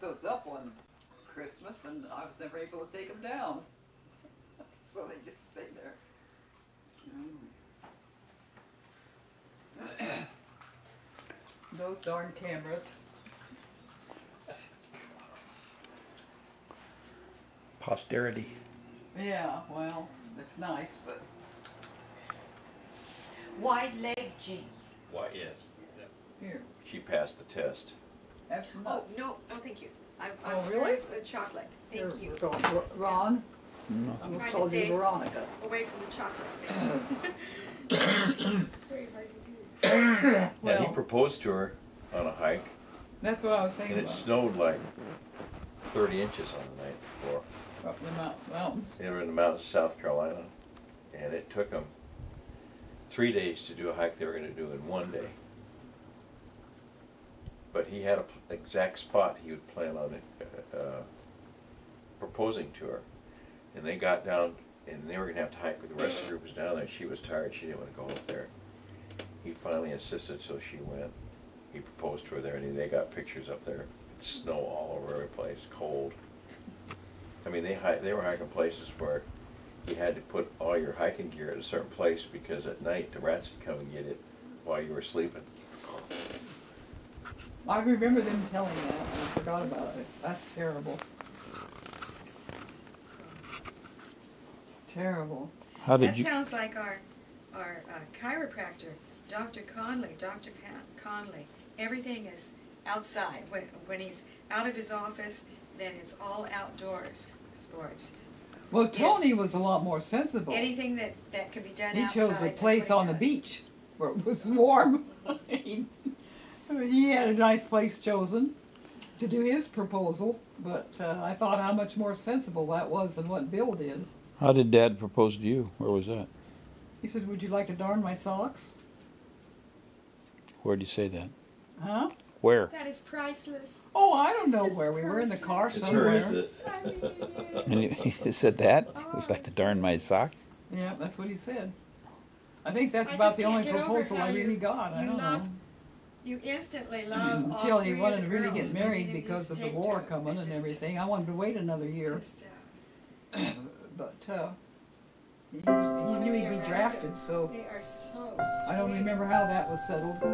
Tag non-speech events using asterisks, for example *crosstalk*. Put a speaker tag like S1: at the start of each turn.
S1: those up on Christmas, and I was never able to take them down. *laughs* so they just stay there. Mm. *clears throat* those darn cameras.
S2: Posterity.
S1: Yeah, well, it's nice, but
S3: Wide leg jeans.
S4: Why, yes.
S1: here,
S4: She passed the test.
S1: That's
S3: Oh,
S1: nuts.
S3: no, no, thank you. I'm,
S1: Oh,
S3: I'm
S1: really?
S3: with chocolate.
S1: Here,
S3: Thank you.
S1: go- Ro- Ron,
S2: No.
S1: I almost
S3: Trying to
S1: called you
S3: say-
S1: Veronica.
S3: Away from the chocolate. *coughs* Very hard to do. *coughs*
S4: And he
S1: Well,
S4: proposed to her on a hike,
S1: that's what I was saying.
S4: and
S1: thinking
S4: it
S1: about,
S4: snowed like thirty inches on the night before.
S1: up in the mount- mountains.
S4: They were in the mountains of South Carolina, and it took them three days to do a hike they were gonna do in one day. But he had a p- exact spot he would plan on uh, uh, proposing to her. And they got down, and they were gonna have to hike with the rest of the group was down there, she was tired, she didn't wanna go up there. He finally insisted, so she went. He proposed to her there, and they got pictures up there, It's snow all over every place, cold. I mean, they they were hiking places where you had to put all your hiking gear at a certain place because at night the rats would come and get it while you were sleeping.
S1: I remember them telling that, and I forgot about it, that's terrible. Terrible.
S2: How did
S3: That
S2: you?
S3: sounds like our, our uh, chiropractor, Dr. Conley, Dr. Con- Conley. Everything is outside. When, when he's out of his office, then it's all outdoors sports.
S1: Well, Tony was a lot more sensible.
S3: Anything that, that could be done outside.
S1: He
S3: outside.
S1: chose a place
S3: what he
S1: on the beach where it was warm. *laughs* he, he had a nice place chosen to do his proposal, but uh, I thought how much more sensible that was than what Bill did.
S2: How did Dad propose to you? Where was that?
S1: He said, "Would you like to darn my socks?"
S2: Where'd you say that?
S1: Huh?
S2: Where?
S3: That is priceless.
S1: Oh, I don't know
S3: It's
S1: where we were in the car
S4: It's
S1: somewhere.
S4: her, is it?
S3: I mean, it is.
S2: And he he said that? Would you like to darn my sock?
S1: Yeah, that's what he said. I think that's
S3: I
S1: about
S3: just
S1: the
S3: can't
S1: only
S3: get over
S1: proposal
S3: how
S1: I really
S3: you-
S1: got. I
S3: you
S1: don't
S3: love
S1: know.
S3: You instantly love all
S1: he
S3: three
S1: wanted
S3: of
S1: to really get
S3: I
S1: married because of the war
S3: to it.
S1: coming and
S3: just-
S1: everything. I wanted to wait another year.
S3: just, uh, *coughs*
S1: But uh, he, was- he knew he'd be drafted, so
S3: They are so
S1: I don't remember how that was settled.
S3: I